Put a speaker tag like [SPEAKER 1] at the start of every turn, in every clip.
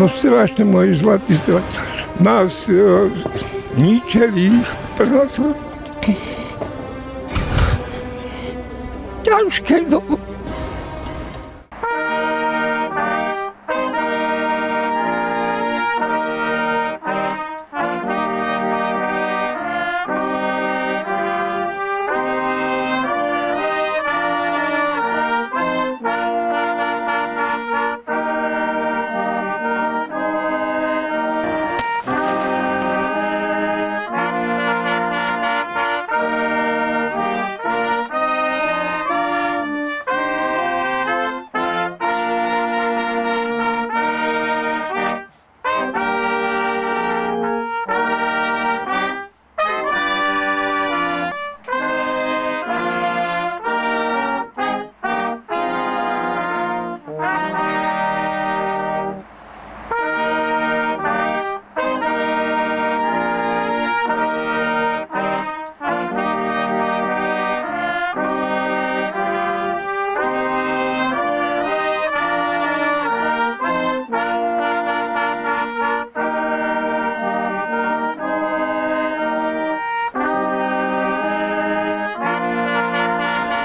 [SPEAKER 1] No strašne moji zlatí nás e, ničili, ťažké dobu.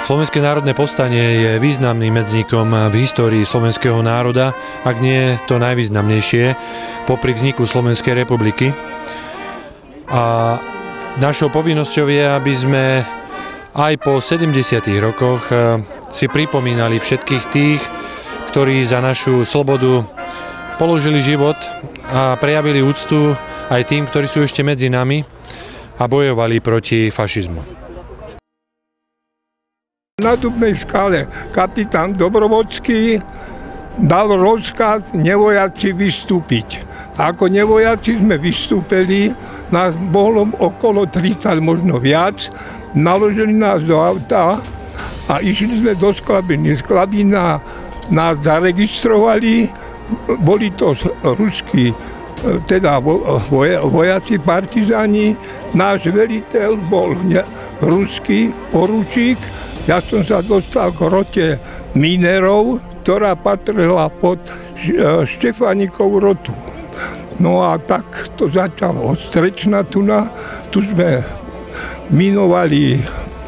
[SPEAKER 2] Slovenské národné povstanie je významným medzníkom v histórii slovenského národa, ak nie to najvýznamnejšie, popri vzniku Slovenskej republiky. A našou povinnosťou je, aby sme aj po 70. rokoch eh, si pripomínali všetkých tých, ktorí za našu slobodu položili život a prejavili úctu aj tým, ktorí sú ešte medzi nami a bojovali proti fašizmu.
[SPEAKER 1] Na Dubnej skale kapitán Dobrovocký dal rozkaz nevojaci vystúpiť. Ako nevojaci sme vystúpili, nás bolo okolo 30, možno viac, naložili nás do auta a išli sme do Sklabiny. Sklabina nás zaregistrovali, boli to ruskí teda vojaci, partizáni, náš veliteľ bol ruský poručík, ja som sa dostal k rote minerov, ktorá patrila pod Štefanikovú rotu. No a tak to začalo od Strečna tuna, tu sme minovali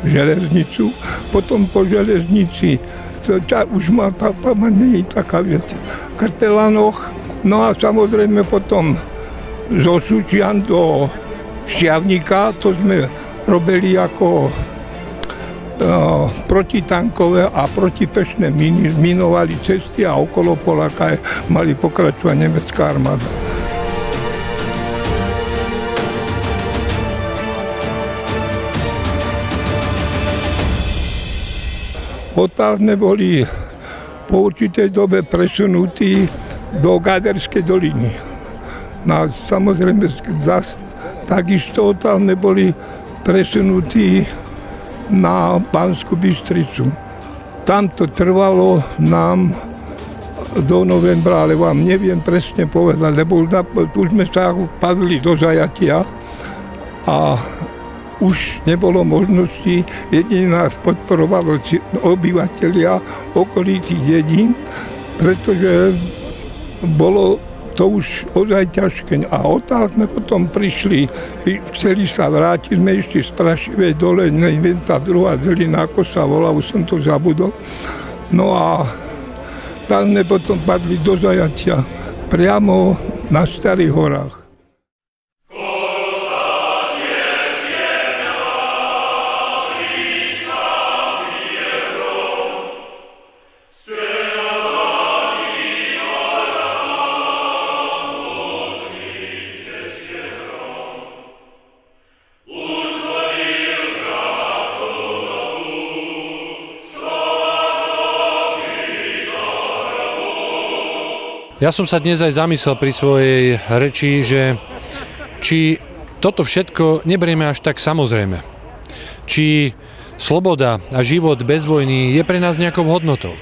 [SPEAKER 1] železnicu, potom po železnici, to už má tá pamäť, taká, viete, Krtelanoch, no a samozrejme potom zo Sučian do Šťavníka, to sme robili ako protitankové a protipešné miny minovali cesty a okolo Polaka mali pokračovať nemecká armáda. Sme boli po určitej dobe presunutí do Gaderskej doliny. No a samozrejme, takisto sme boli presunutí na Pánsku Bystricu. Tam to trvalo nám do novembra, ale vám neviem presne povedať, lebo už sme sa padli do zajatia a už nebolo možnosti, jedine nás podporovalo obyvateľia okolitých dedín, pretože bolo to už ozaj ťažké. A odtiaľ sme potom prišli, chceli sa vrátiť, sme išli z Prašivej dole, neviem, tá druhá zelina, ako sa volá, už som to zabudol. No a tam sme potom padli do zajatia, priamo na Starých horách.
[SPEAKER 2] Ja som sa dnes aj zamyslel pri svojej reči, že či toto všetko neberieme až tak samozrejme. Či sloboda a život bez vojny je pre nás nejakou hodnotou.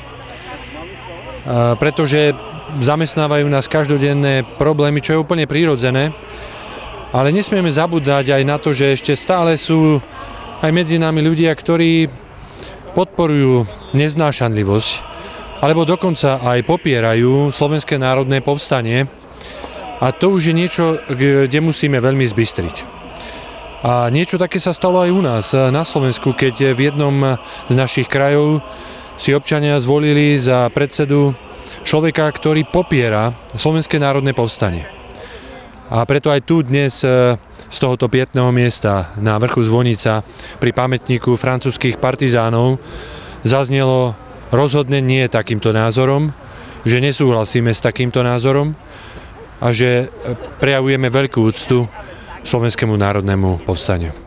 [SPEAKER 2] Pretože zamestnávajú nás každodenné problémy, čo je úplne prírodzené, ale nesmieme zabúdať aj na to, že ešte stále sú aj medzi nami ľudia, ktorí podporujú neznášanlivosť, alebo dokonca aj popierajú Slovenské národné povstanie A to už je niečo, kde musíme veľmi zbystriť. A niečo také sa stalo aj u nás na Slovensku, keď v jednom z našich krajov si občania zvolili za predsedu človeka, ktorý popiera Slovenské národné povstanie. A preto aj tu dnes e, z tohoto pietného miesta na vrchu Zvonica pri pamätníku francúzských partizánov zaznelo rozhodne nie takýmto názorom, že nesúhlasíme s takýmto názorom a že prejavujeme veľkú úctu Slovenskému národnému povstaniu.